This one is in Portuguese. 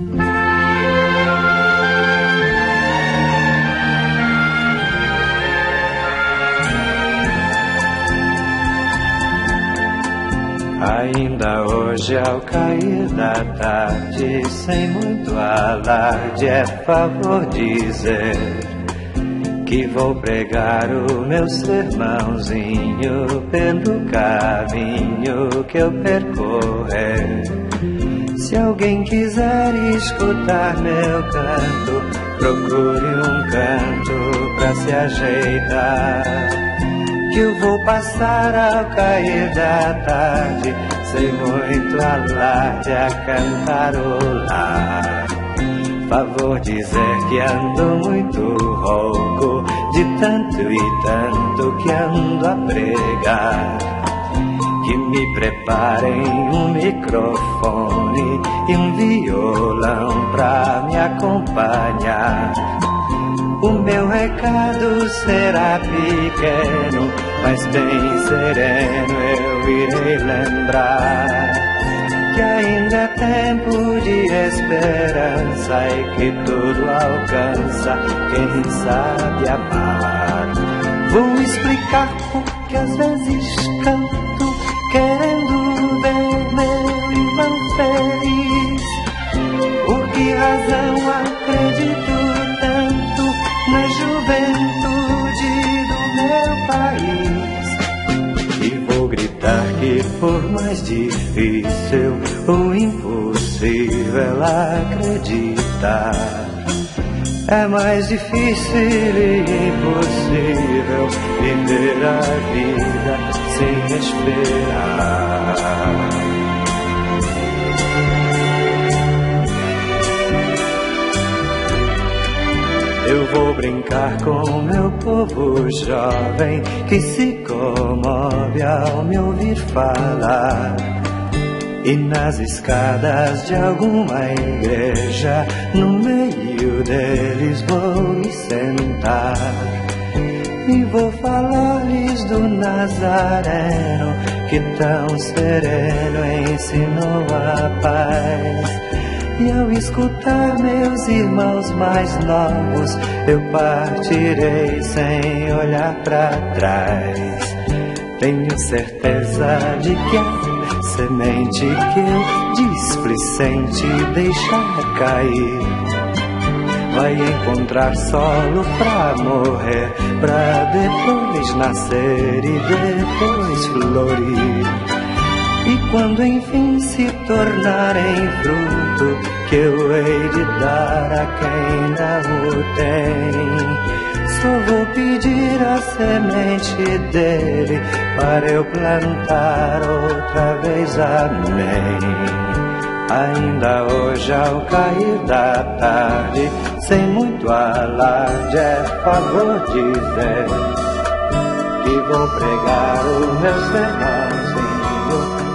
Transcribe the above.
Ainda hoje, ao cair da tarde, sem muito alarde, é favor dizer que vou pregar o meu sermãozinho pelo caminho que eu percorrer. Alguém quiser escutar meu canto, procure um canto pra se ajeitar que eu vou passar ao cair da tarde, sem muito alarde a cantarolar. Favor dizer que ando muito rouco, de tanto e tanto que ando a pregar. Que me preparem um microfone e um violão pra me acompanhar. O meu recado será pequeno, mas bem sereno eu irei lembrar que ainda é tempo de esperança e que tudo alcança quem sabe amar. Vou explicar porque às vezes canto querendo ver meu irmão feliz. Por que razão acredito na juventude do meu país. E vou gritar que por mais difícil ou impossível acreditar. É mais difícil e impossível viver a vida sem esperar. Eu vou brincar com meu povo jovem que se comove ao me ouvir falar. E nas escadas de alguma igreja, no meio deles vou me sentar. E vou falar-lhes do Nazareno, que tão sereno ensinou a paz. E ao escutar meus irmãos mais novos, eu partirei sem olhar para trás. Tenho certeza de que a semente que eu displicente deixar cair vai encontrar solo pra morrer, pra depois nascer e depois florir. E quando enfim se tornarem fruto, que eu hei de dar a quem não o tem. Só vou pedir a semente dele para eu plantar outra vez. Amém. Ainda hoje ao cair da tarde, sem muito alarde, é favor dizer que vou pregar o meu sermãozinho